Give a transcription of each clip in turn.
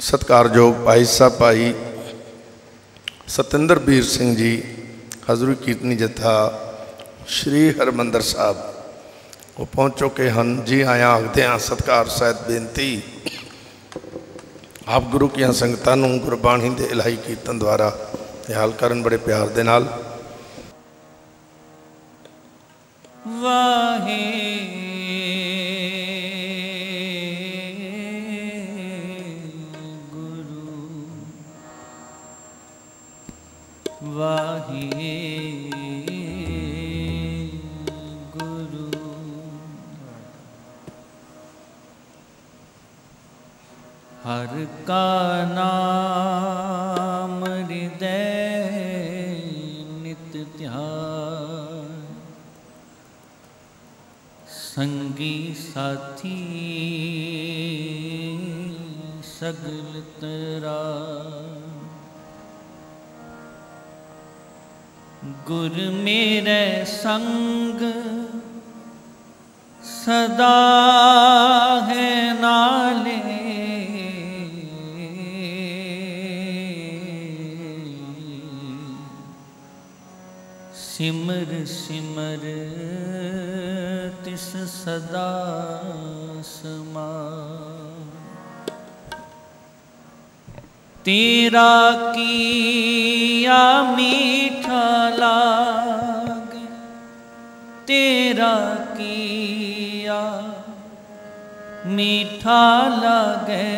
ਸਤਿਕਾਰਯੋਗ ਭਾਈ ਸਾਹਿਬ, ਭਾਈ ਸਤਿੰਦਰ ਵੀਰ ਸਿੰਘ ਜੀ, ਹਜ਼ੂਰੀ ਕੀਰਤਨੀ ਜਥਾ ਸ਼੍ਰੀ ਹਰਮੰਦਰ ਸਾਹਿਬ। ਉਹ ਪਹੁੰਚ ਚੁੱਕੇ ਹਨ। ਜੀ ਆਇਆਂ ਆਖਦੇ ਹਾਂ, ਸਤਿਕਾਰ ਸਹਿਤ ਬੇਨਤੀ। ਆਪ ਗੁਰੂ ਕੀਆਂ ਸੰਗਤਾਂ ਨੂੰ ਗੁਰਬਾਣੀ ਦੇ ਇਲਾਹੀ ਕੀਰਤਨ ਦੁਆਰਾ ਨਿਹਾਲ ਕਰਨ ਬੜੇ ਪਿਆਰ ਦੇ ਨਾਲ। ਵਾਹਿਗੁਰੂ ਵਾਹੀ ਗੁਰੂ। ਹਰ ਕਾ ਨਾਮ ਹਿਰਦੈ ਨਿਤ ਧਿਆਨ। ਸੰਗੀ ਸਾਥੀ ਸਗਲ ਤਰਾ ਗੁਰ ਮੇਰੇ ਸੰਗ ਸਦਾ ਹੈ ਨਾਲੇ। ਸਿਮਰ ਸਿਮਰ ਤਿਸ ਸਦਾ ਸਮਾ। ਤੇਰਾ ਕੀਆ ਮੀਠਾ ਲਾਗ ਤੇਰਾ ਕੀਆ ਮੀਠਾ ਲਾਗੇ।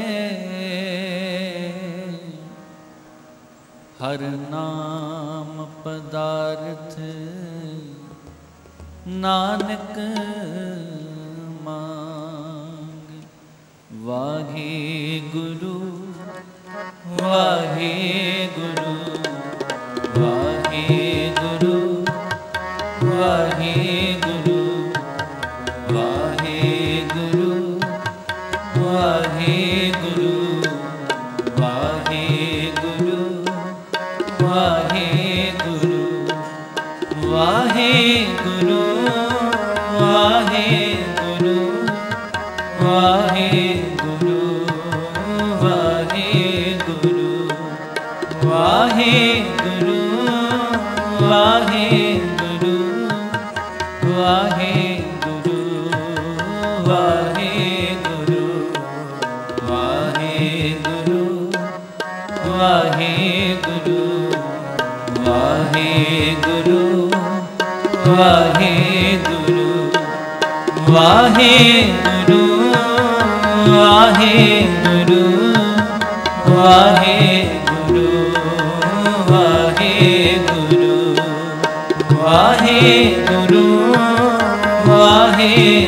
ਹਰ ਨਾਮ ਪਦਾਰਥ ਨਾਨਕ ਮੰਗ ਵਾਹਿਗੁਰੂ ਵਾਹਿਗੁਰੂ। ਆਹੇ ਗੁਰੂ ਆਹੇ ਗੁਰੂ ਆਹੇ ਗੁਰੂ ਆਹੇ ਗੁਰੂ ਆਹੇ ਗੁਰੂ ਆਹੇ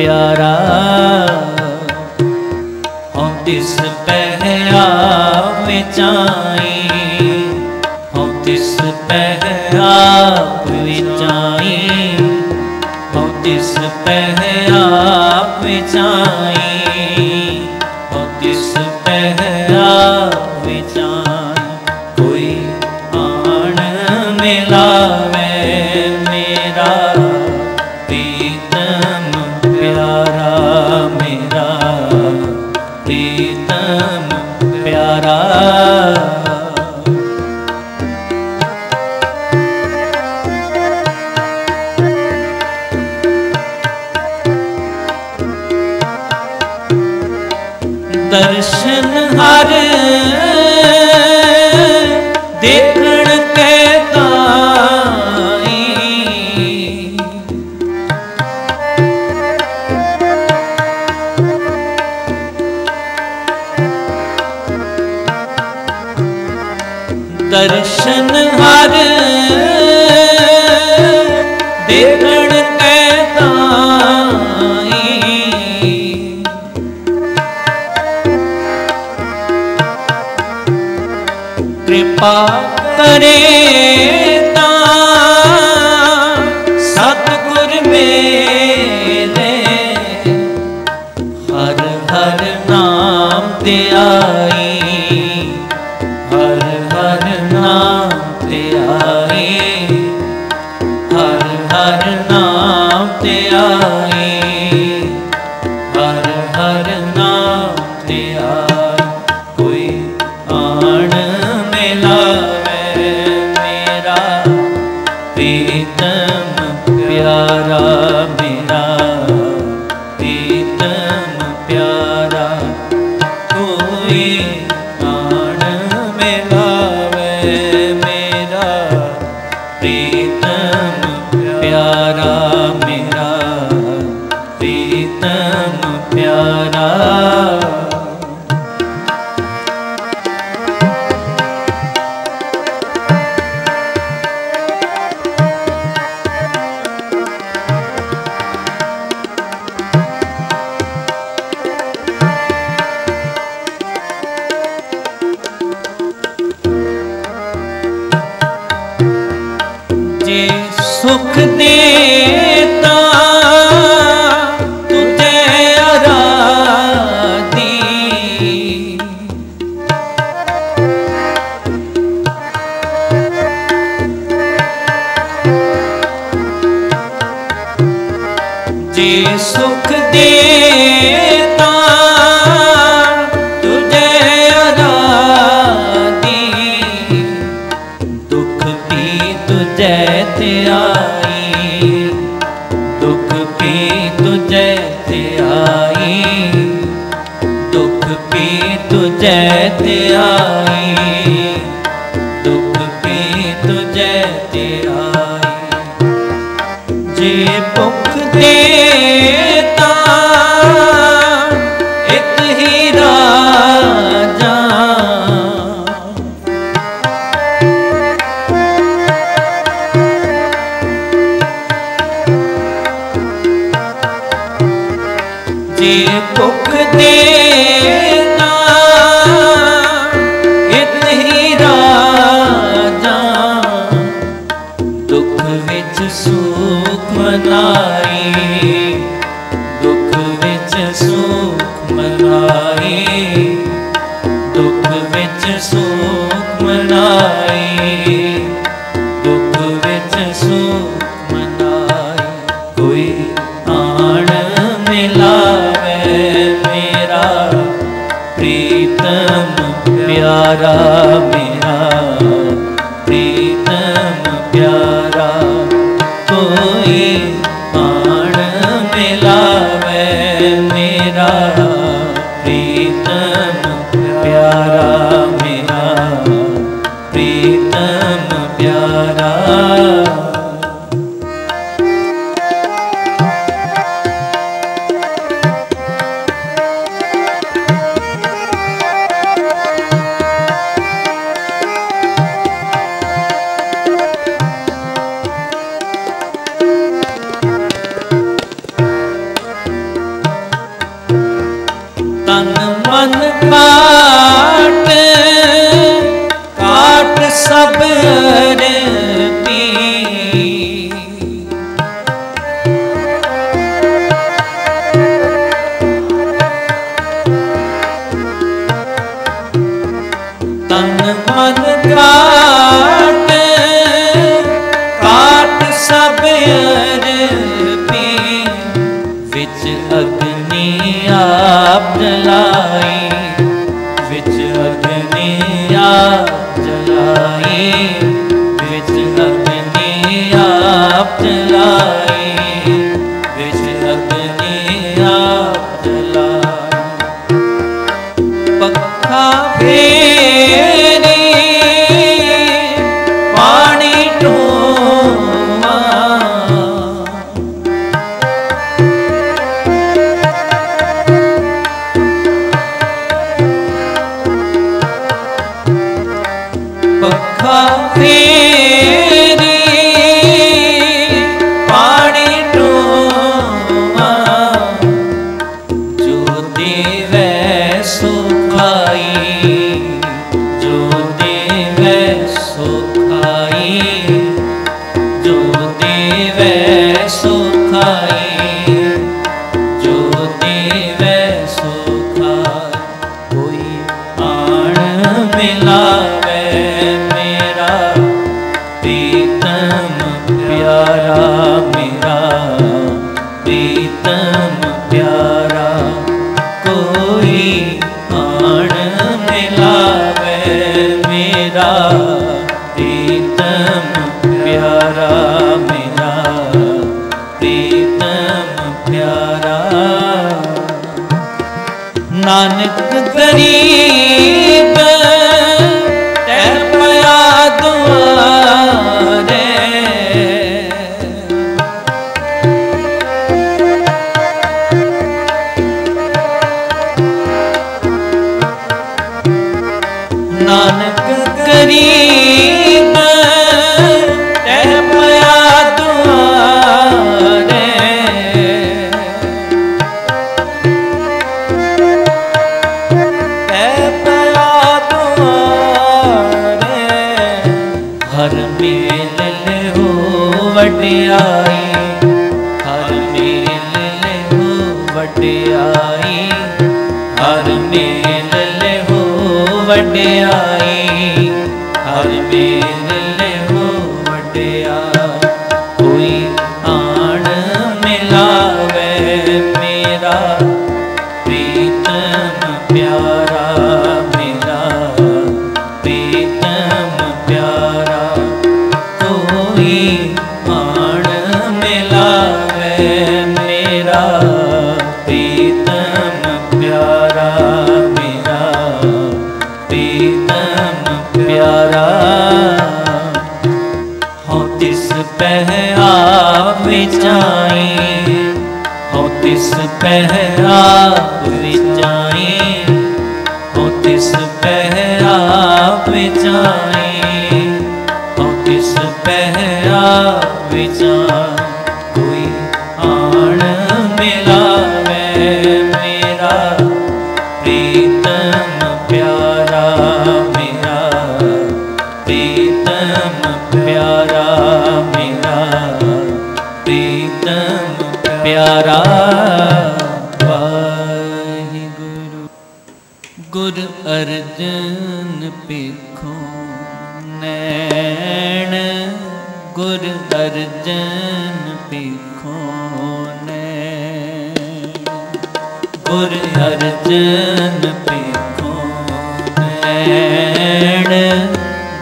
ਪਿਆਰਾ ਹਉ ਤਿਸ ਪਹਿਆ ਵਿਚਾਈ ਹਉ ਤਿਸ ਪਹਿਆ ਰਚਿਆ day. ਤਿਸ ਪਹਿਰਾ ਵਿਚਾਏ ਹੋ ਤਿਸ ਪਹਿਰਾ ਵਿਚਾਏ ਹੋ ਤਿਸ ਪਹਿਰਾ ਵਿਚਾਏ ਪਿਆਰਾ, ਵਾਹਿਗੁਰੂ। ਗੁਰ ਅਰਜਨ ਪੇਖੋ ਨੈਣ। ਗੁਰ ਅਰਜਨ ਪੇਖੋ ਨੈਣ। ਗੁਰ ਅਰਜਨ ਪੇਖੋ ਨੈਣ।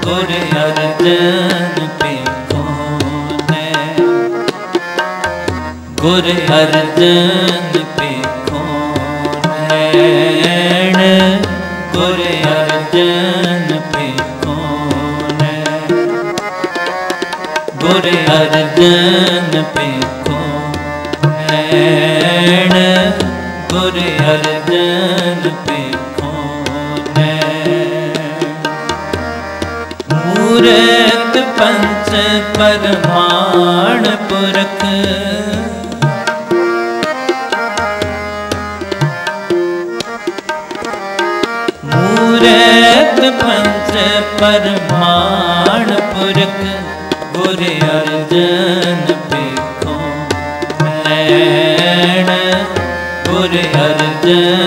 ਗੁਰ ਅਰਜਨ ਗੁਰ ਹਰ ਜਨ ਨੈਣ। ਗੁਰ ਅਰਜਨ ਪੇਖੋ ਨੈਣ। ਗੁਰ ਅਰਜਨ ਪੇਖੋ ਨੈਣ। ਗੁਰ ਅਰਜਨ ਪੇਖੋ ਨੈਣ। ਮੂਰਤ ਪੰਚ ਪਰਮਾਣ ਪੁਰਖ ਪਰਮਾਨ ਪੁਰਖ ਗੁਰ ਅਰਜਨ ਪੇਖੋ ਮੈਣ ਗੁਰ ਅਰਜਨ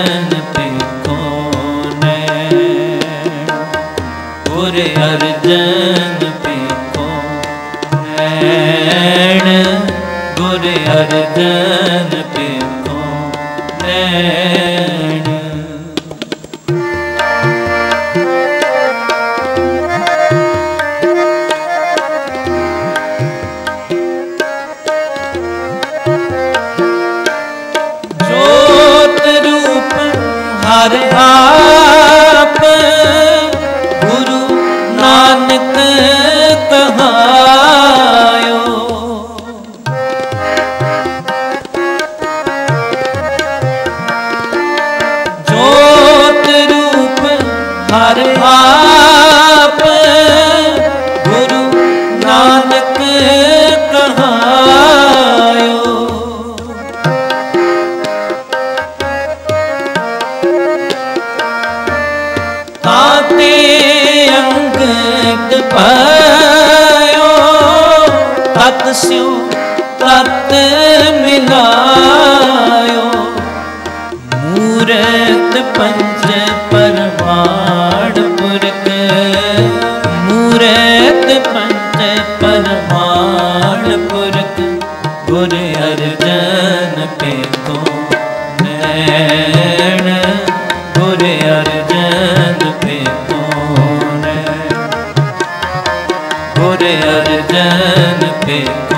ਗੁਰ ਅਰਜਨ ਪੇਖੋ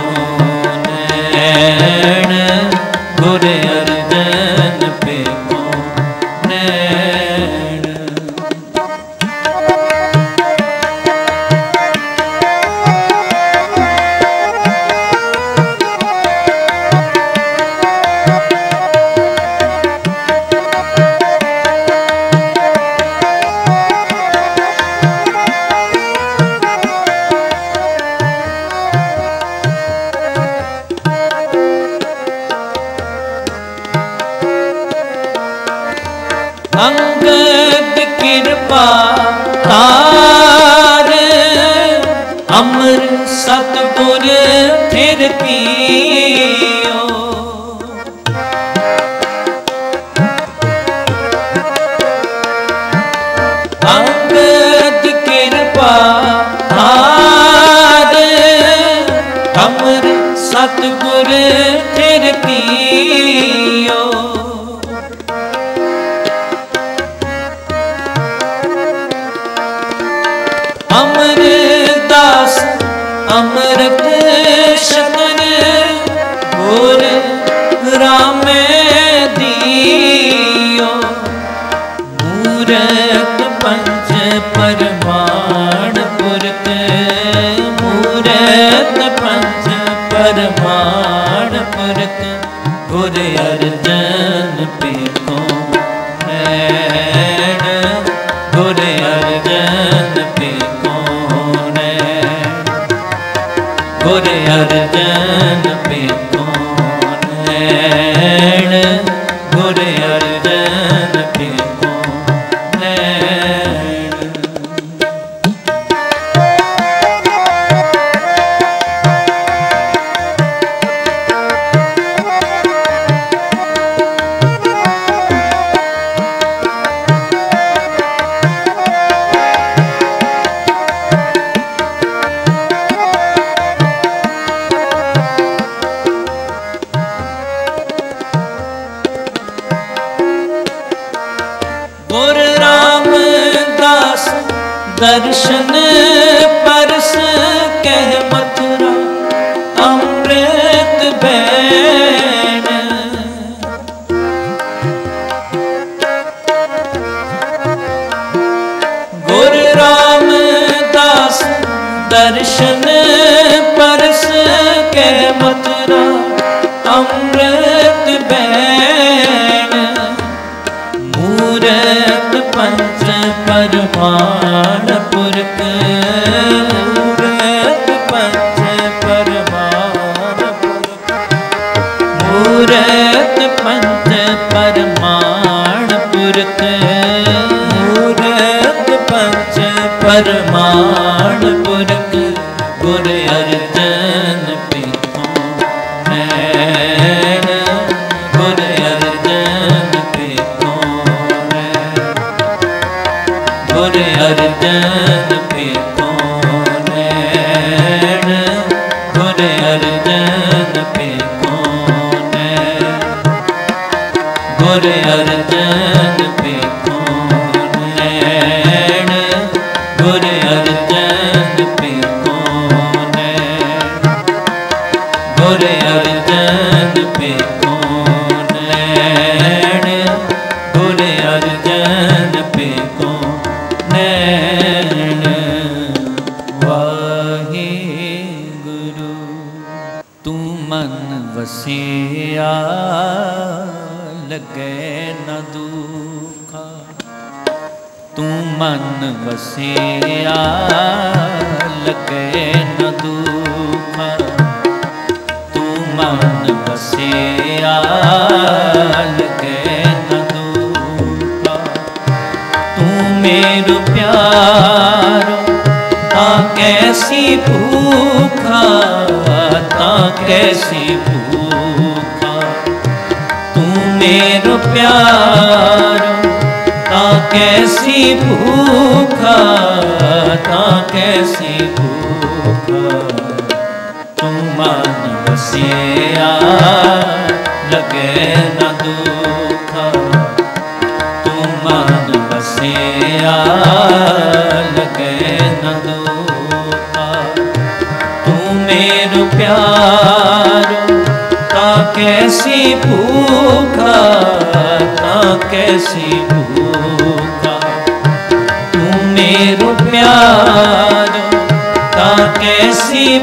ਅਰਜਨ। ਵਸਿਆ ਲਗੇ ਨ ਦੁਖਾ। ਤੂੰ ਮਨ ਵਸਿਆ ਲਗੇ ਨ ਦੁਖਾ। ਤੂੰ ਮੇਰ ਪਿਆਰ, ਤਾਂ ਕੈਸੀ ਭੂਖਾ, ਤਾਂ ਕੈਸੀ ਭੂਖਾ। ਤੂੰ ਮੇਰ ਪਿਆਰ, ਤਾਂ ਕੈਸੀ ਭੂਖਾ ਤਾਂ ਕੈਸੀ ਭੂਖਾ ਤੂੰ ਮਨ ਵਸਿਆ ਲਗੇ ਨ ਦੁਖਾ ਤੂੰ ਮਨ ਵਸਿਆ ਲਗੇ ਨ ਦੁਖਾ ਤੂੰ ਮੇਰੋ ਪਿਆਰੋ ਤਾਂ ਕੈਸੀ ਭੂਖਾ ਤਾਂ ਕੈਸੀ ਭੂਖਾ ਮੇਰੋ ਪਿਆਰੋ ਤਾਂ ਕੈਸੀ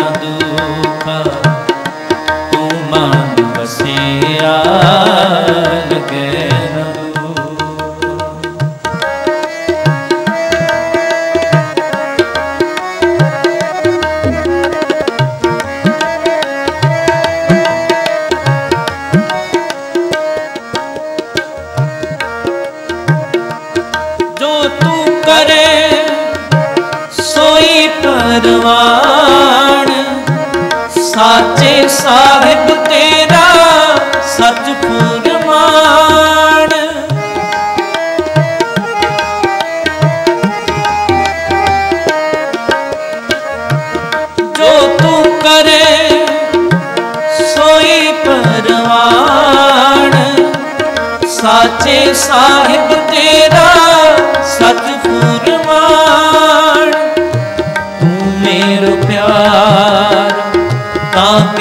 ਨ ਦੁਖਾ ਤੂੰ ਮਨ ਵਸਿਆ ਲਗੇ ਸਾਹਿਬ ਤੇਰਾ ਸੱਚ ਫੁਰਮਾਨ। ਜੋ ਤੂੰ ਕਰੇ ਸੋਈ ਪਰਵਾਨ। ਸਾਚੇ ਸਾਹਿਬ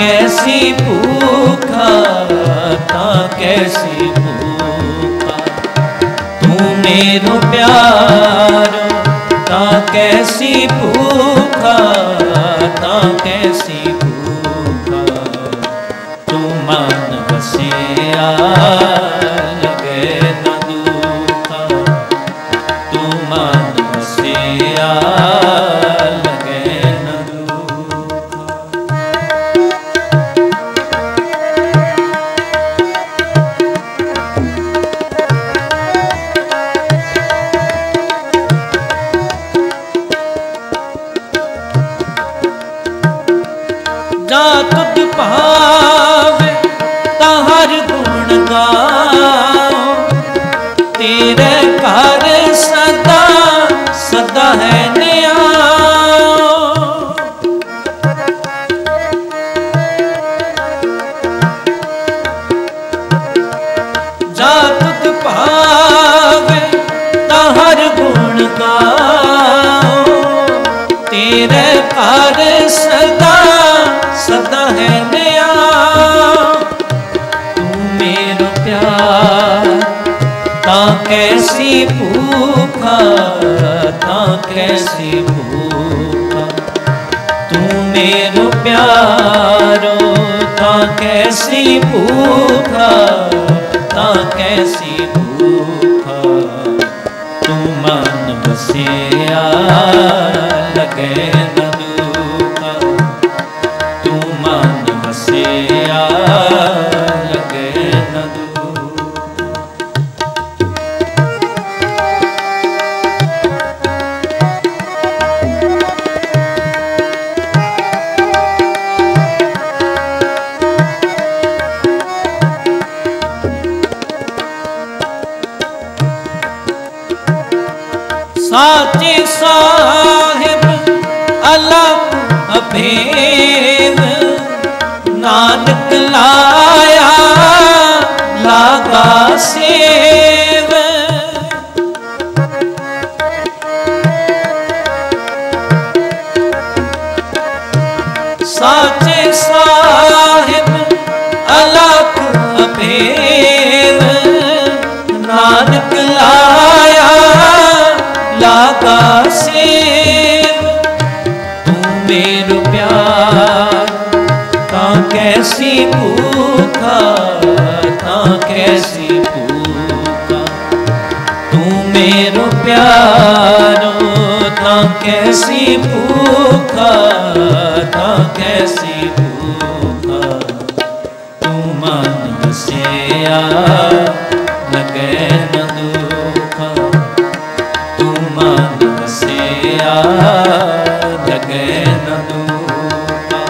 ਕੈਸੀ ਭੂਖਾ ਤਾਂ ਕੈਸੀ ਭੂਖਾ ਤੂੰ ਮੇਰਾ ਪਿਆਰ ਤਾਂ ਕੈਸੀ ਭੂਖਾ ਤਾਂ ਕੈਸੀ ਭੂਖਾ ਤੂੰ ਮਨ ਵਸਿਆ ਜਾ ਤੁਧ ਭਾਵੇ ਤਾਂ ਹਰ ਗੁਣ ਗਾਓ। ਤੇਰੇ ਘਰ ਸਦਾ ਸਦਾ ਹੈ ਨਿਆਓ ਜਾ ਤੁਧ ਭਾਵੇ ਤਾਂ ਹਰ ਗੁਣ ਗਾਓ। ਤੇਰੇ ਘਰ ਸਦਾ ਕੈਸੀ ਭੂਖਾ ਤਾਂ ਕੈਸੀ ਭੂਖਾ ਤੂੰ ਮੇਰੋ ਪਿਆਰੋ ਤਾਂ ਕੈਸੀ ਭੂਖਾ ਤਾਂ ਕੈਸੀ ਭੂਖਾ ਤੂੰ ਮਨ ਵਸਿਆ ਲਗੇ ਸਾਚੇ ਸਾਹਿਬ, ਅਲਖ ਅਭੇਦ ਨਾਨਕ ਲਾਇਆ ਲਾਗਾ ਸੇਵ ਤੂੰ ਮੇਰੋ ਪਿਆਰ, ਤਾਂ ਕੈਸੀ ਭੂਖਾ, ਤਾਂ ਕੈਸੀ ਭੂਖਾ। ਤੂੰ ਮੇਰੋ ਪਿਆਰੋ। ਤਾਂ ਕੈਸੀ ਭੂਖਾ ਤਾਂ ਕੈਸੀ ਭੂਖਾ ਤੂੰ ਮਨ ਵਸਿਆ ਲਗੇ ਨ ਦੁਖਾ ਤੂੰ ਮਨ ਵਸਿਆ ਲਗੇ ਨ ਦੁਖਾ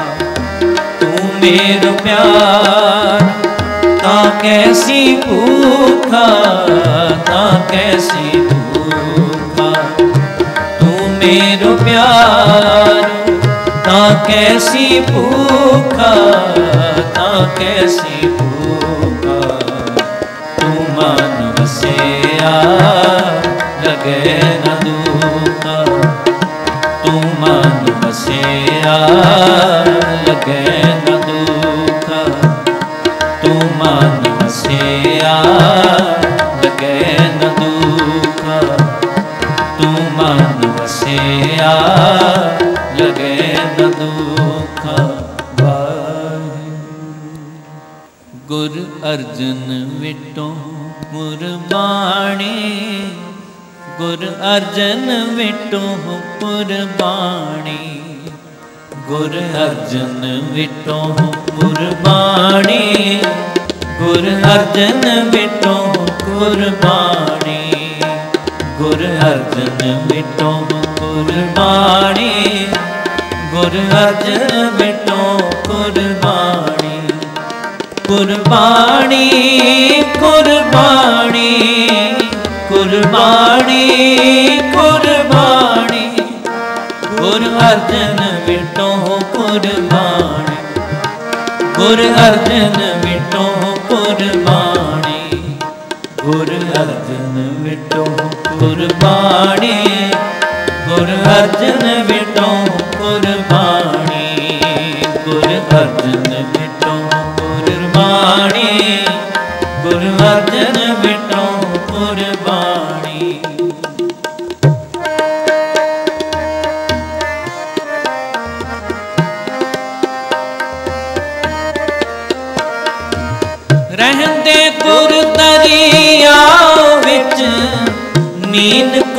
ਤੂੰ ਮੇਰਾ ਪਿਆਰ ਤਾਂ ਕੈਸੀ ਭੂਖਾ ਤਾਂ ਕੈਸੀ ਭੂਖਾ ਤੂੰ ਮੇਰਾ ਪਿਆਰ ਤਾਂ ਕੈਸੀ ਭੂਖਾ ਤਾਂ ਕੈਸੀ ਭੂਖਾ। ਤੂੰ ਮਨ ਵਸਿਆ, ਲਗੇ ਨ ਦੁਖਾ। ਤੂੰ ਮਨ ਵਸਿਆ, ਲਗੇ ਅਰਜਨ ਵਿਟੋ ਗੁਰਬਾਣੀ, ਗੁਰ ਅਰਜਨ ਵਿਟੋ ਗੁਰਬਾਣੀ, ਗੁਰ ਅਰਜਨ ਵਿਟੋ ਗੁਰਬਾਣੀ, ਗੁਰ ਅਰਜਨ ਵਿਟੋ ਗੁਰਬਾਣੀ, ਗੁਰ ਅਰਜਨ ਵਿਟੋ ਗੁਰਬਾਣੀ, ਗੁਰ ਅਰਜਨ ਵਿਟੋ ਕੁਰਬਾਨੀ ਕੁਰਬਾਨੀ ਕੁਰਬਾਨੀ ਕੁਰਬਾਨੀ। ਗੁਰ ਅਰਜਨ ਵਿਟੋ ਕੁਰਬਾਨੀ। ਗੁਰ ਅਰਜਨ ਵਿਟੋ ਕੁਰਬਾਨੀ। ਗੁਰ ਅਰਜਨ ਵਿਟੋ ਕੁਰਬਾਨੀ। ਗੁਰ ਅਰਜਨ ਵਿਟੋ ਕੁਰਬਾਨੀ। ਗੁਰ ਅਰਜਨ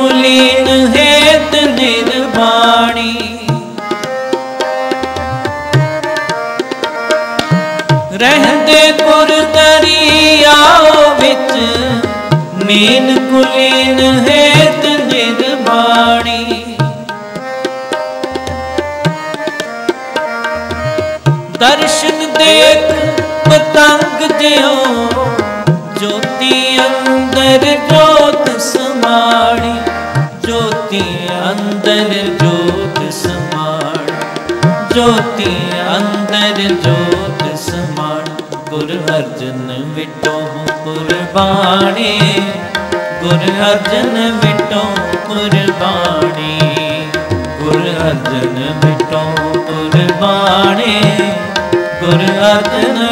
ਨੀਨ ਕੁਲੀਨ ਹੇਤ ਨਿਰਵਾਣੀ। ਰਹਿੰਦੇ ਗੁਰ ਦਰਿਆ ਵਿੱਚ, ਮੀਨ ਕੁਲੀਨ ਹੇਤ ਨਿਰਵਾਣੀ। ਦਰਸ਼ਨ ਦੇਖ ਪਤੰਗ ਜਿਉ ਅੰਦਰ ਜੋਤ ਸਮਾਣ ਗੁਰ ਅਰਜਨ ਵਿਟੋ ਕੁਰਬਾਣੀ ਗੁਰ ਅਰਜਨ ਵਿਟੋ ਕੁਰਬਾਣੀ ਗੁਰ ਅਰਜਨ ਵਿਟੋ ਕੁਰਬਾਣੀ ਗੁਰ ਅਰਜਨ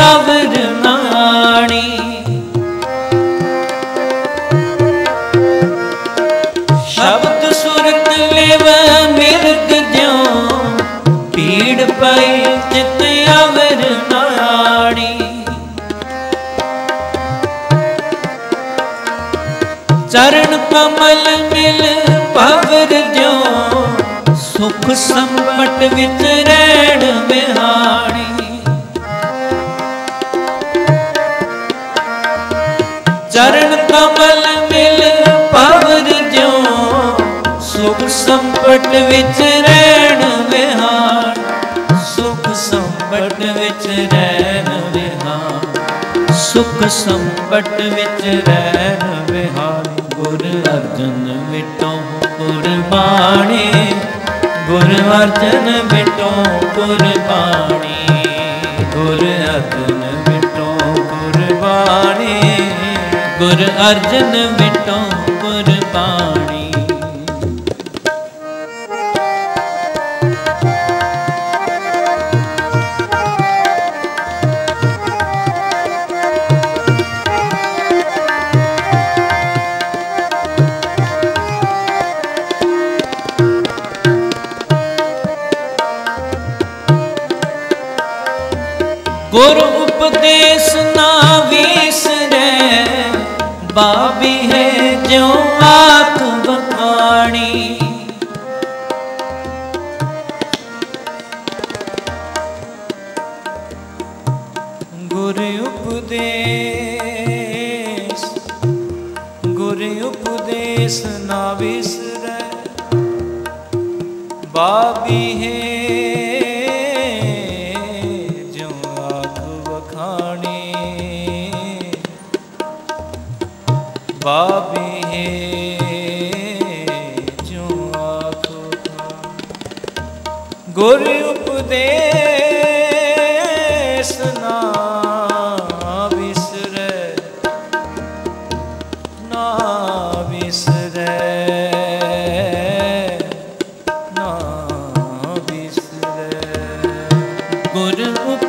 ਚਿਤ ਸ਼ਬਦ ਸੁਰਤ ਲੇਵ ਮਿਰਗ ਜਿਉ ਪੀੜ ਪਈ ਚਿਤ ਅਵਰ ਚਰਨ ਕਮਲ ਮਿਲ ਭਵਰ ਜਿਉ, ਸੁਖ ਸੰਪਟ ਵਿੱਚ ਰਹਿਣ ਬਿਹਾਣੀ ਚਰਨ ਕਮਲ ਮਿਲ ਪਵਰ ਜਿਉ, ਸੁਖ ਸੰਪਟ ਵਿੱਚ ਰਹਿਣ ਵਿਹਾਰ, ਸੁਖ ਸੰਪਟ ਵਿੱਚ ਰਹਿਣ ਵਿਹਾਰ, ਸੁਖ ਸੰਪਟ ਵਿੱਚ ਰਹਿਣ ਵਿਹਾਰ। ਗੁਰ ਅਰਜਨ ਮਿਟੋ ਗੁਰਬਾਣੀ, ਗੁਰ ਅਰਜਨ ਮਿਟੋ ਗੁਰਬਾਣੀ। ਗੁਰ ਅਰਜਨ ਗੁਰ ਅਰਜਨ ਮਿਟੋ ਗੁਰਬਾਣੀ ਗੁਰ ਉਪਦੇਸ਼ ਨਾ ਵਿਸਰੈ भी है जो आप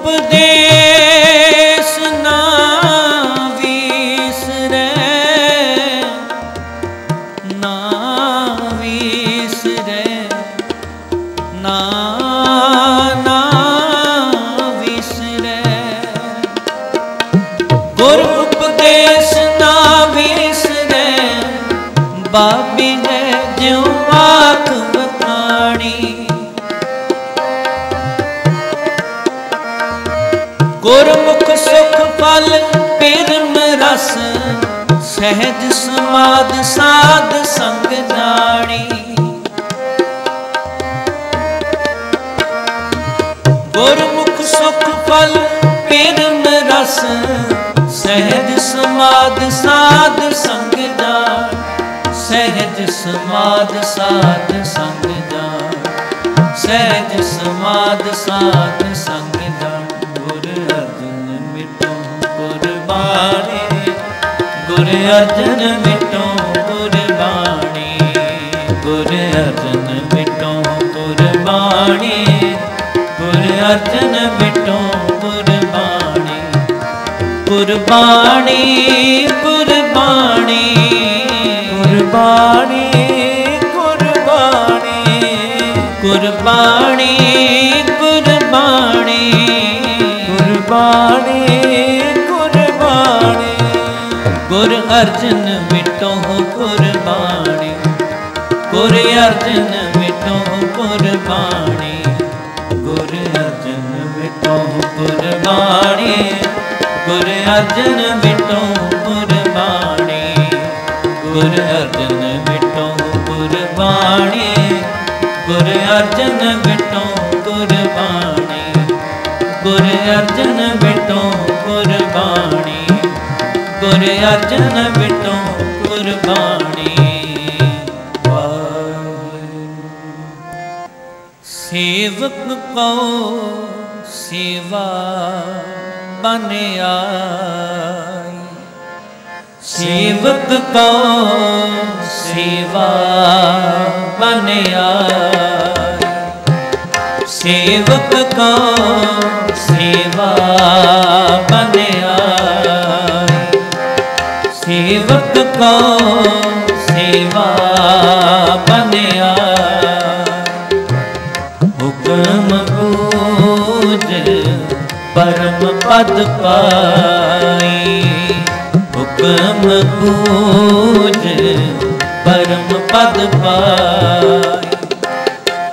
রূপ দে ਸਹਿਜ ਸਮਾਦ ਸਾਧ ਸੰਗ ਜਾਣੀ ਗੁਰਮੁਖ ਸੁਖ ਫਲ ਪਿਰਮ ਰਸ, ਸਹਿਜ ਸਮਾਦ ਸਾਧ ਸੰਗ ਜਾਣ ਸਹਿਜ ਸਮਾਦ ਸਾਧ ਸੰਗ ਜਾਣ ਸਹਿਜ ਸਮਾਦ ਸਾਧ ਸੰਗ ਜਾਣ ਗੁਰ ਅਰਜਨ ਮਿਟੋ ਕੁਰਬਾਨੀ ਗੁਰ ਅਰਜਨ ਮਿਟੋ ਗੁਰਬਾਣੀ। ਗੁਰ ਅਰਜਨ ਮਿਟੋ ਗੁਰਬਾਣੀ। ਗੁਰ ਅਰਜਨ ਮਿਟੋ ਗੁਰਬਾਣੀ। ਗੁਰਬਾਣੀ ਗੁਰਬਾਣੀ। ਗੁਰਬਾਣੀ ਗੁਰਬਾਣੀ। ਗੁਰਬਾਣੀ ਗੁਰਬਾਣੀ। ਗੁਰ ਅਰਜਨ ਮਿਟੋ ਕੁਰਬਾਨੀ। ਗੁਰ ਅਰਜਨ ਮਿਟੋ ਕੁਰਬਾਨੀ। ਗੁਰ ਅਰਜਨ ਮਿਟੋ ਕੁਰਬਾਨੀ। ਗੁਰ ਅਰਜਨ ਮਿਟੋ ਕੁਰਬਾਨੀ। ਗੁਰ ਅਰਜਨ ਮਿਟੋ ਕੁਰਬਾਨੀ। ਗੁਰ ਅਰਜਨ ਮਿਟੋ ਕਰ ਅਜਨ ਬਿਟੋ ਕੁਰਬਾਨੀ ਸੇਵਕ ਕਉ ਸੇਵਾ ਬਨ ਸੇਵਕ ਕਉ ਸੇਵਾ ਬਨ ਸੇਵਕ ਕਉ ਸੇਵਾ ਬਨ ਸੇਵਕ ਕੋ ਸੇਵਾ ਬਨਿਆ। ਹੁਕਮ ਬੂਝ ਪਰਮ ਪਦ ਪਾਈ। ਹੁਕਮ ਬੂਝ ਪਰਮ ਪਦ ਪਾਈ।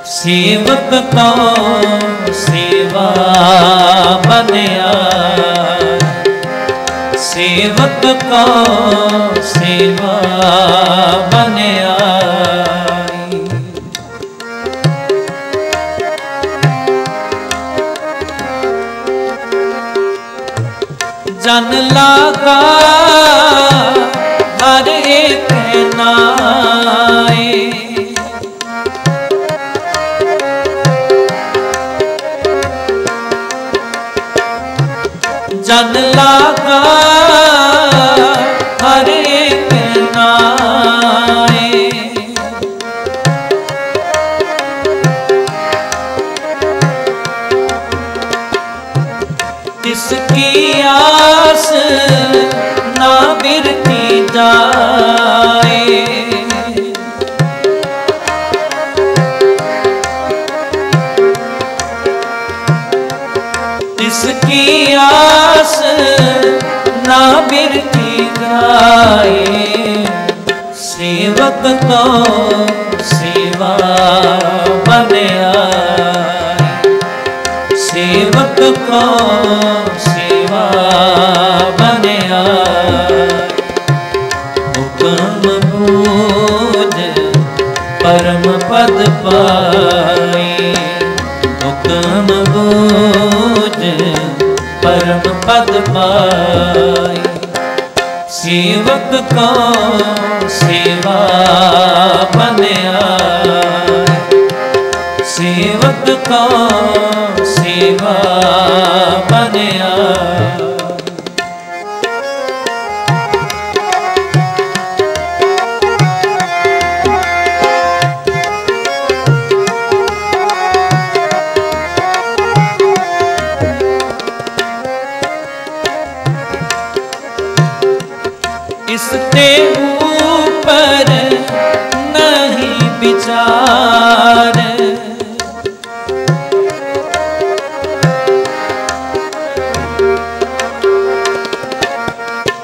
ਸੇਵਕ ਕੋ ਸੇਵਾ ਬਨਿਆ। ਸੇਵਕ ਕੋ ਸੇਵਾ ਬਨਿਆ ਜਨ ਲਾਗਾ ਹਰ ਕੋ ਇਸ ਤੇ ਊਪਰ ਨਹੀਂ ਵਿਚਾਰ।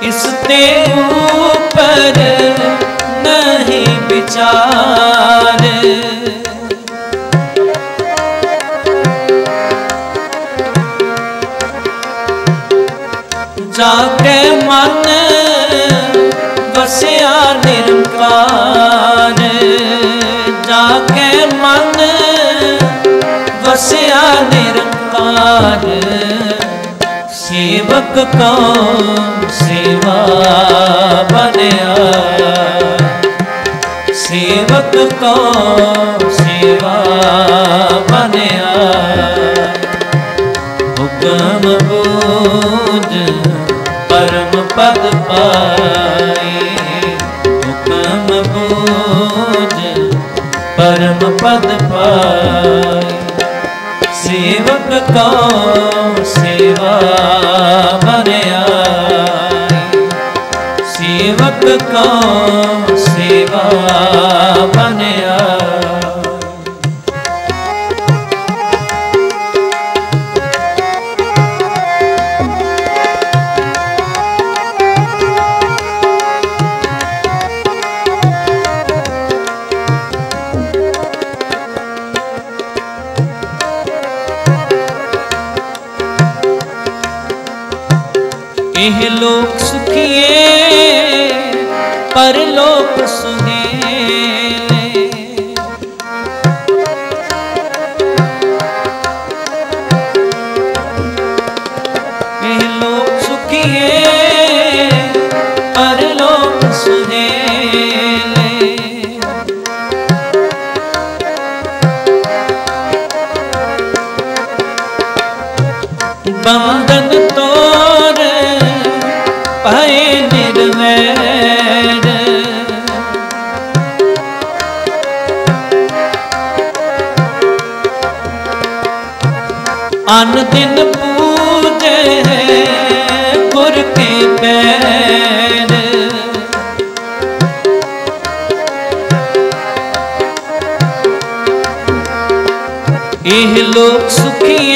ਇਸ ਤੇ ਊਪਰ ਨਹੀਂ ਵਿਚਾਰ। ਜਾ ਕੇ ਮਨ ਨਿਰੰਕਾਰ ਜਾ ਕੇ ਮਨ ਵਸਿਆ ਨਿਰੰਕਾਰ। ਸੇਵਕ ਕੋ ਸੇਵਾ ਬਨਿਆ ਸੇਵਕ ਕੋ ਸੇਵਾ ਬਨਿਆ ਹੁਕਮ ਬੂਝ ਪਰਮ ਪਦ ਪਾਈ ਪਰਮ ਪਦ ਪਾਈ ਸੇਵਕ ਕੋ ਸੇਵਾ ਬਨਿਆ ਸੇਵਕ ਕੋ ਸੇਵਾ ਇਹ ਲੋਕ ਸੁਖੀਏ ਪਰ ਲੋਕ ਸੁਹੇਲੇ ਅਨ ਦਿਨ ਪੂਜੇ ਗੁਰ ਕੇ ਪੈਰ ਇਹ ਲੋਕ ਸੁਖੀ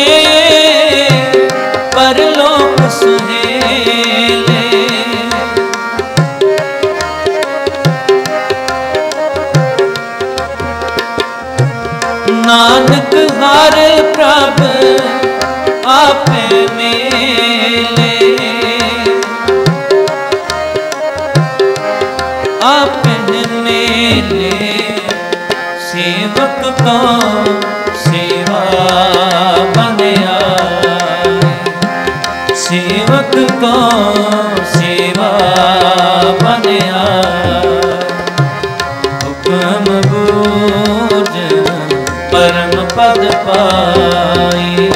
ਪਾਈ।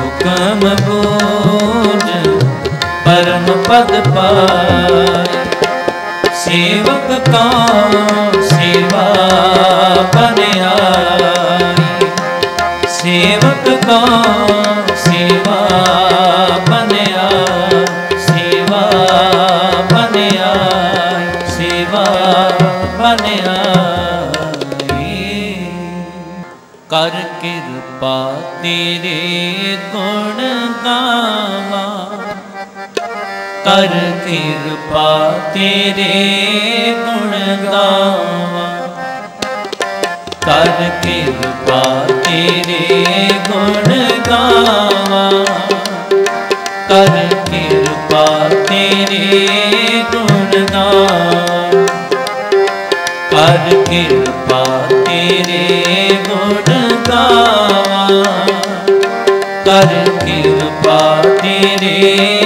ਹੁਕਮ ਬੂਝ ਪਰਮ ਪਦ ਪਾਈ। ਸੇਵਕ ਕਾ ਕਰ ਕਿਰਪਾ ਤੇਰੇ ਗੁਣ ਗਾਵਾਂ। ਕਰ ਕਿਰਪਾ ਤੇਰੇ ਗੁਣ ਗਾਵਾਂ। ਕਰ ਕਿਰਪਾ ਤੇਰੇ ਗੁਣ ਗਾਵਾਂ। ਕਰ ਕਿਰਪਾ ਤੇਰੇ ਗੁਣ ਗਾਵਾਂ। ਕਰ ਕਿਰਪਾ ਤੇਰੇ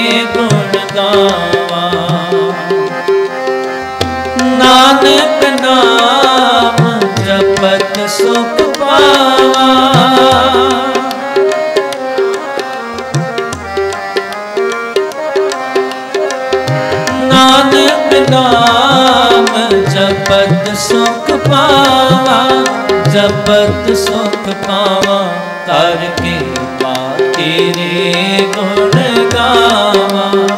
ਪਾਵਾਂ, ਜਪਤ ਸੁਖ ਪਾਵਾਂ ਕਰ ਕਿਰਪਾ ਤੇਰੇ ਗੁਣ ਗਾਵਾਂ।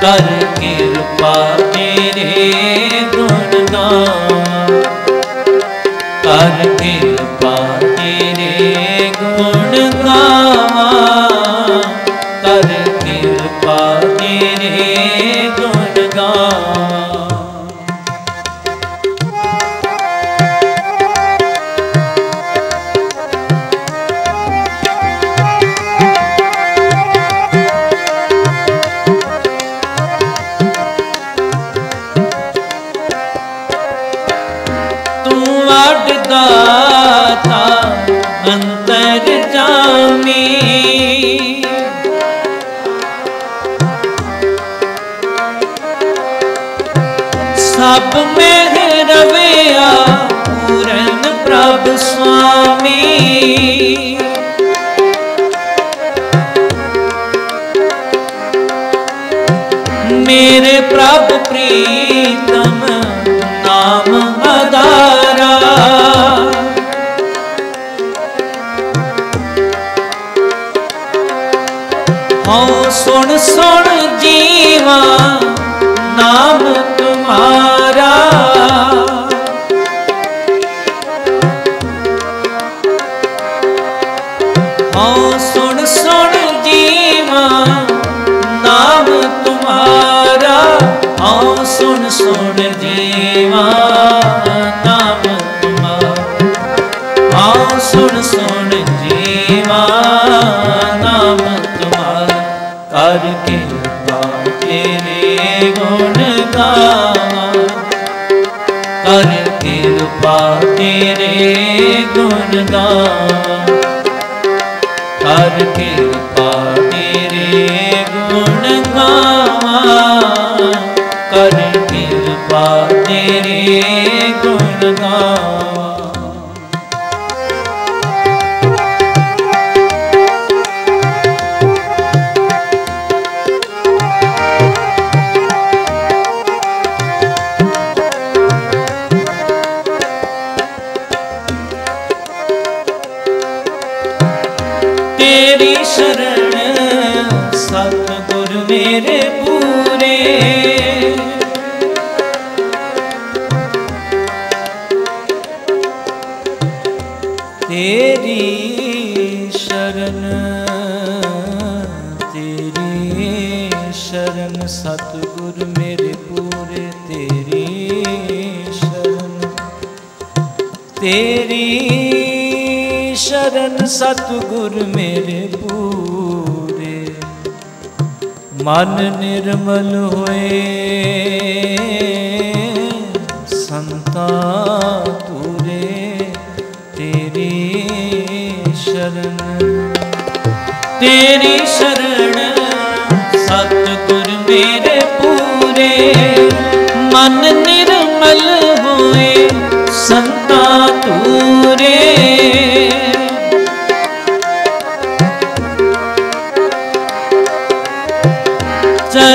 ਕਰ ਕਿਰਪਾ ਤੇਰੇ ਗੁਣ ਗਾਵਾਂ। ਕਰ ਕਿਰਪਾ ਕਰ ਕਿਰਪਾ ਤੇਰੇ ਗੁਣ ਗਾਵਾਂ ਕਰ ਕਿਰਪਾ ਤੇਰੇ ਗੁਣ ਗਾਵਾਂ ਕਰ ਕਿਰਪਾ ਤੇਰੇ ਗੁਣ ਗਾਵਾਂ ਸਤਿਗੁਰ ਮੇਰੇ ਪੂਰੇ। ਮਨ ਨਿਰਮਲ ਹੋਏ ਸੰਤਾ ਤੂਰੇ ਤੇਰੀ ਸ਼ਰਨ। ਤੇਰੀ ਸ਼ਰਨ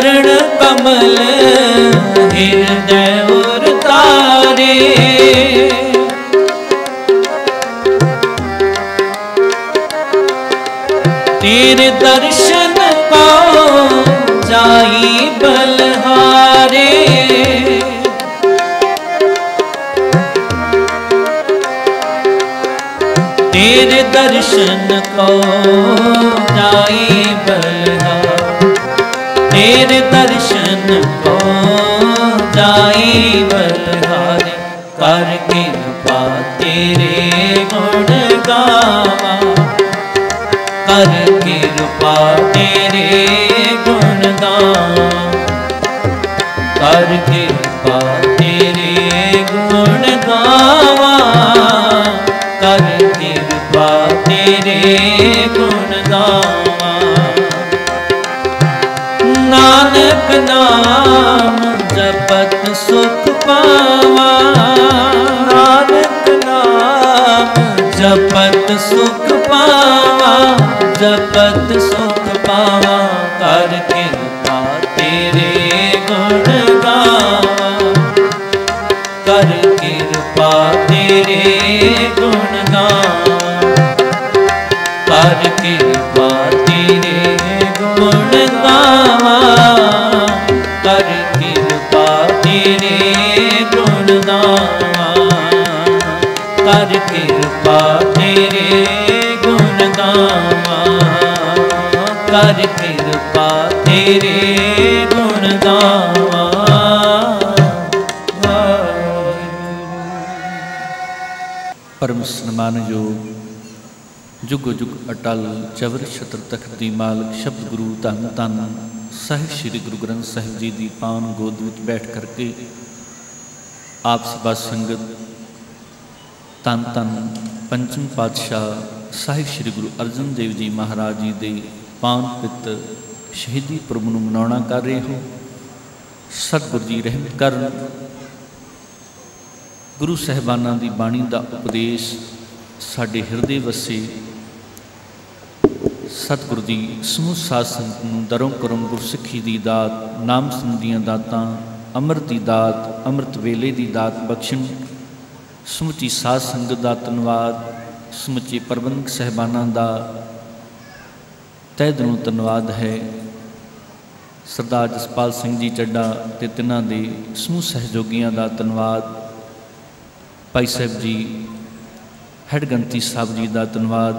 ਚਰਨ ਕਮਲ, ਹਿਰਦੈ ਉਰ ਤਾਰੇ। ਤੇਰੇ ਦਰਸ਼ਨ ਕੋ ਜਾਈ ਬਲਹਾਰੇ। ਤੇਰੇ ਦਰਸ਼ਨ ਕੋ ਜਾਈ ਬਲ ਜਾਈ ਬਲਹਾਰੇ ਕਰ ਕਿਰਪਾ ਤੇਰੇ ਗੁਣ ਗਾਵਾਂ। ਕਰ ਕਿਰਪਾ ਤੇਰੇ ਗੁਣ ਗਾਵਾਂ। ਕਰ ਕਿਰਪਾ ਤੇਰੇ ਗੁਣ ਗਾਵਾਂ। ਕਰ ਕਿਰਪਾ ਤੇਰੇ ਗੁਣ ਗਾਵਾਂ। ਨਾਨਕ ਨਾਮ, ਜਪਤ ਸੁਖ ਪਾਵਾ। ਨਾਨਕ ਨਾਮ, ਜਪਤ ਸੁਖ ਪਾਵਾ, ਜਪਤ ਸੁਖ ਪਾਵਾ। ਕਰ ਕਿਰਪਾ ਤੇਰੇ ਗੁਣ ਗਾਵਾ। ਕਰ ਕਿਰਪਾ ਤੇਰੇ ਗੁਣ ਗਾਵਾ। ਕਰ ਕਿਰਪਾ ਕਰ ਕਿਰਪਾ ਤੇਰੇ ਗੁਣ ਗਾਵਾ। ਪਰਮ ਸਨਮਾਨਯੋਗ ਜੁਗ ਜੁਗ ਅਟਲ ਚਵਰ ਛਤਰ ਤਖਤ ਦੀ ਮਾਲਕ, ਸ਼ਬਦ ਗੁਰੂ ਧੰਨ ਧੰਨ ਸਾਹਿਬ ਸ੍ਰੀ ਗੁਰੂ ਗ੍ਰੰਥ ਸਾਹਿਬ ਜੀ ਦੀ ਪਾਵਨ ਗੋਦ ਵਿੱਚ ਬੈਠ ਕਰਕੇ ਆਪ ਸਭਾ ਸੰਗਤ, ਧੰਨ ਧੰਨ ਪੰਚਮ ਪਾਤਸ਼ਾਹ ਸਾਹਿਬ ਸ੍ਰੀ ਗੁਰੂ ਅਰਜਨ ਦੇਵ ਜੀ ਮਹਾਰਾਜ ਜੀ ਦੇ ਪਾਵਨ ਪਿੱਤ ਸ਼ਹੀਦੀ ਪੁਰਬ ਨੂੰ ਮਨਾਉਣਾ ਕਰ ਰਹੇ ਹੋ। ਸਤਿਗੁਰ ਜੀ ਰਹਿਮਤ ਕਰਨ। ਗੁਰੂ ਸਹਿਬਾਨਾਂ ਦੀ ਬਾਣੀ ਦਾ ਉਪਦੇਸ਼ ਸਾਡੇ ਹਿਰਦੇ ਵਸੇ। ਸਤਿਗੁਰ ਦੀ ਸਮੂਹ ਸਾਧ ਸੰਗਤ ਨੂੰ ਦਰੋਂ ਕਰਮ ਗੁਰਸਿੱਖੀ ਦੀ ਦਾਤ, ਨਾਮ ਸੰਦੀਆਂ ਦਾਤਾਂ, ਅੰਮ੍ਰਿਤ ਦੀ ਦਾਤ, ਅੰਮ੍ਰਿਤ ਵੇਲੇ ਦੀ ਦਾਤ ਬਖਸ਼ਣ। ਸਮੁੱਚੀ ਸਾਧ ਸੰਗਤ ਦਾ ਧੰਨਵਾਦ। ਸਮੁੱਚੇ ਪ੍ਰਬੰਧਕ ਸਹਿਬਾਨਾਂ ਦਾ ਤਹਿ ਦਿਲੋਂ ਧੰਨਵਾਦ ਹੈ। ਸਰਦਾਰ ਜਸਪਾਲ ਸਿੰਘ ਜੀ ਚੱਡਾ ਤੇ ਤਿੰਨਾਂ ਦੇ ਸਮੂਹ ਸਹਿਯੋਗੀਆਂ ਦਾ ਧੰਨਵਾਦ। ਭਾਈ ਸਾਹਿਬ ਜੀ ਹੈਡ ਹੈਡਗੰਤੀ ਸਾਹਿਬ ਜੀ ਦਾ ਧੰਨਵਾਦ।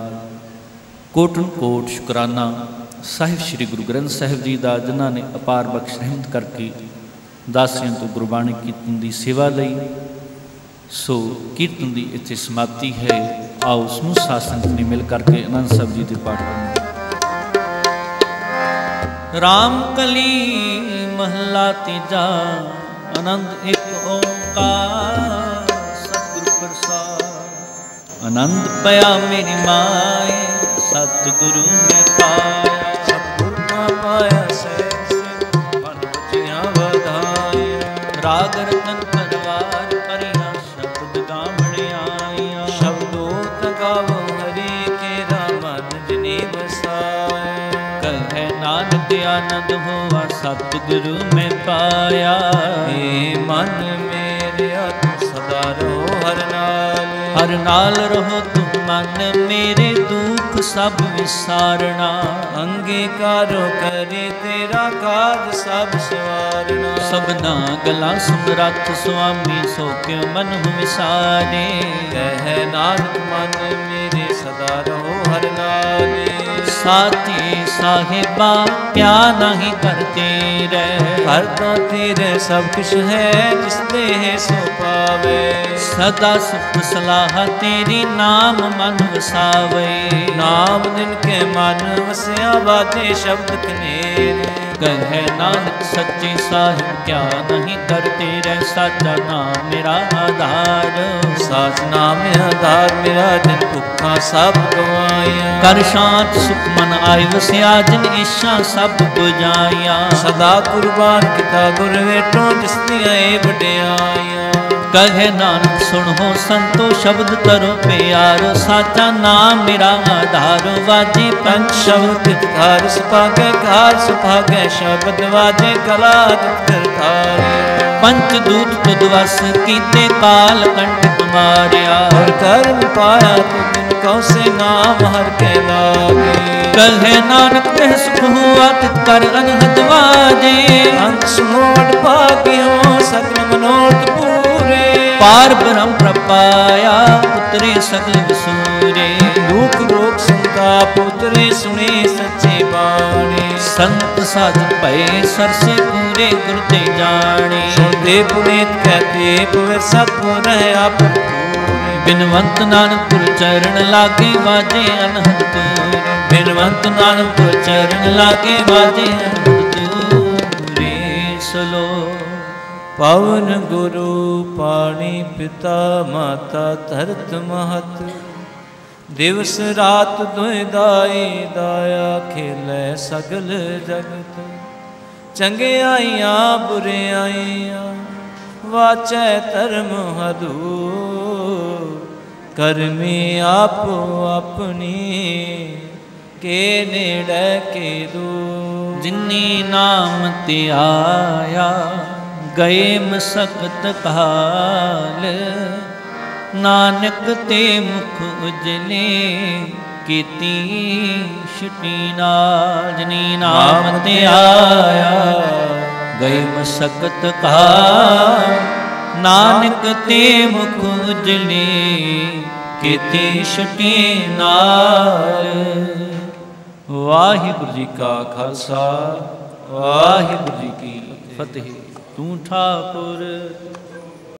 ਕੋਟਨ ਕੋਟ ਸ਼ੁਕਰਾਨਾ ਸਾਹਿਬ ਸ੍ਰੀ ਗੁਰੂ ਗ੍ਰੰਥ ਸਾਹਿਬ ਜੀ ਦਾ, ਜਿਨ੍ਹਾਂ ਨੇ ਅਪਾਰ ਬਖਸ਼ ਰਹਿਮਤ ਕਰਕੇ ਦਾਸੀਆਂ ਤੋਂ ਗੁਰਬਾਣੀ ਕੀਰਤਨ ਦੀ ਸੇਵਾ ਲਈ। ਸੋ ਕੀਰਤਨ ਦੀ ਇੱਥੇ ਸਮਾਪਤੀ ਹੈ। ਆਓ ਸਮੂਹ ਸਾਧ ਸੰਗਤ ਨੇ ਮਿਲ ਕਰਕੇ ਅਨੰਦ ਸਾਹਿਬ ਜੀ ਦੇ ਪਾਠ ਕਰਨਾ। ਰਾਮ ਕਲੀ ਮਹਲਾ ਤੀਜਾ ਆਨੰਦ ਇੱਕ ਓੰਕਾਰ ਸਤਿਗੁਰ ਪ੍ਰਸਾਦ। ਆਨੰਦ। ਪਿਆ ਮੇਰੀ ਮਾਏ ਸਤਿਗੁਰੂ ਮੈਂ ਸਤਿਗੁਰੂ ਮੈਂ ਪਾਇਆ। ਏ ਮਨ ਮੇਰਿਆ ਤੂੰ ਸਦਾ ਰਹੋ ਹਰ ਨਾਲ। ਹਰ ਨਾਲ ਰਹੋ ਤੂੰ ਮਨ ਮੇਰੇ ਦੁੱਖ ਸਭ ਵਿਸਾਰਣਾ ਅੰਗੀਕਾਰੋ ਕਰੇ ਤੇਰਾ ਕਾਜ ਸਭ ਸਵਾਰਨਾ। ਸਭਨਾ ਗਲਾ ਸਮਰੱਥ ਸੁਆਮੀ ਸੋ ਕਿਉ ਮਨ ਵਿਸਾਰੇ? ਕਹਿ ਨਾਨਕ ਮਨ ਮੇਰੇ ਨਾਲੇ ਸਾਥੀ ਸਾਹਿਬਾ ਕਿਆ ਨਹੀਂ ਕਰਤੇ ਰਹਿ। ਹਰ ਤਾਂ ਤੇਰੇ ਸਭ ਕੁਛ ਹੈ ਜਿਸ ਦੇ ਸੋ ਪਾਵੇ ਸਦਾ ਸੁਖ ਸਲਾਹ ਤੇਰੀ ਨਾਮ ਮਨ ਵਸਾਵੇ। ਨਾਮ ਦਿਨ ਕੇ ਮਨ ਵਸਿਆ ਬਾਤੇ ਸ਼ਬਦ ਕਨੇਰੇ। ਕਹੈ ਨਾਨਕ ਸੱਚੇ ਸਾਹਿਬ ਕਿਆ ਨਹੀਂ ਕਰਤੇ ਰਹਿ ਸਾਚਾ ਨਾਮ ਮੇਰਾ ਆਧਾਰ। ਸਾਚ ਨਾਮ ਆਧਾਰ ਮੇਰਾ ਦਿਨ ਭੁੱਖਾ ਸਭ ਗਵਾਇਆ ਕਰ ਸ਼ਾਂਤ ਸੁਖ ਮਨ ਆਇ ਵਸਿਆ ਜਿਨ ਇਸ਼ਾ ਸਭ 부ਜਾਇਆ ਸਦਾ ਕੁਰਬਾਨ ਕੀਤਾ ਗੁਰ ਵੇਟੋ ਜਿਸ ਦੀਆਂ ਏ ਵਡਿਆਈਆਂ। ਕਹੇ ਨਾਨਕ, ਸੁਣੋ ਸੰਤੋ, ਸ਼ਬਦ ਕਰੋ ਪਿਆਰੋ। ਸਾਚਾ ਨਾਮ ਮੇਰਾ ਆਧਾਰ, ਵਾਜੇ ਪੰਜ ਸ਼ਬਦ ਘਰ ਸੁਭਾਗੇ ਘਰ, ਸੁਭਾਗੇ ਸ਼ਬਦ ਵਾਜੇ ਕਲਾ ਜਿਤ ਕਰਤਾਰਿਆ ਪੰਚ ਦੂਤ ਤੁਧ ਵਸ ਕੀਤੇ ਕਾਲ ਕੰਟਕ ਮਾਰਿਆ ਹਰ ਕਰਮ ਪਾਇਆ ਤੁਮ ਕਉ ਸੇ ਨਾਮ, ਹਰ ਕੇ ਲਾਗੇ। ਕਹੇ ਨਾਨਕ ਤੇ ਸੁਖ ਹੁਆ ਤਿਤ ਕਰ ਅਨਹਦ ਵਾਜੇ। ਅੰਤ ਸਮੋੜ ਭਾਗਿਓ ਸਗਲ ਮਨੋਰਥ ਪੂਰੇ ਪਾਰ ਬ੍ਰਹਮ ਪ੍ਰਪਾਇਆ ਉਤਰੇ ਸਗਲ ਵਿਸੂਰੇ ਦੁਖ ਰੋਗ ਸੰਤਾਪ ਉਤਰੇ ਸੁਣੇ ਸੱਚੇ ਬਾਣੀ। ਸੰਤ ਸਾਧਨ ਭਏ ਸਰਸੇ ਪੂਰੇ ਗੁਰ ਤੇ ਜਾਣੇ। ਸੁਣਦੇ ਪੁਨੀਤ ਕਹਤੇ ਪਵਿਰ ਸਤਿਗੁਰ ਹੈ ਆਪ ਬਿਨਵੰਤ ਨਾਨਕਪੁਰ ਚਰਨ ਲਾਗੇ ਵਾਜੇ ਅਨਹਦ ਤੂਰੇ ਬਿਨਵੰਤ ਨਾਨਕ ਚਰਨ ਲਾਗੇ ਵਾਜੇ ਅਨਹਦ ਤੂਰੇ ਸਲੋ ਪਵਨ ਗੁਰੂ ਪਾਣੀ ਪਿਤਾ ਮਾਤਾ ਧਰਤ ਮਹਤ। ਦਿਵਸ ਰਾਤ ਦੁਇ ਦਾਈ ਦਾਇਆ ਖੇਲੇ ਸਗਲ ਜਗਤ। ਚੰਗਿਆਈਆਂ ਬੁਰਿਆਈਆਂ ਵਾਚੈ ਧਰਮ ਹਦੂ ਕਰਮੀ ਆਪੋ ਆਪਣੀ, ਕੇ ਨੇੜੇ ਕੇ ਦੂ ਜਿਨੀ ਨਾਮ ਤੇ ਗਏ ਮਸਕਤ ਕਾਲ। ਨਾਨਕ ਤੇ ਮੁਖ ਉਜਲੇ ਕੀਤੀ ਛੁਟੀ ਨਾਲ ਜਿਨੀ ਨਾਮ ਤੇ ਆਇਆ। ਗਏ ਮਸਕਤ ਕਾਲ। ਨਾਨਕ ਤੇ ਮੁਖ ਉਜਲੇ ਕੀਤੀ ਛੁਟੀ ਨਾਲ। ਵਾਹਿਗੁਰੂ ਜੀ ਕਾ ਖਾਲਸਾ ਵਾਹਿਗੁਰੂ ਜੀ ਕੀ ਫਤਿਹ। ਤੂੰ ਠਾਕੁਰ